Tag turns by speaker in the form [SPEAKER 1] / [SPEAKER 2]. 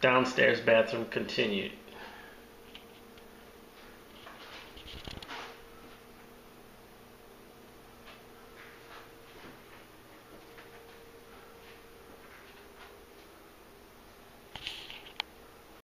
[SPEAKER 1] downstairs bathroom continued.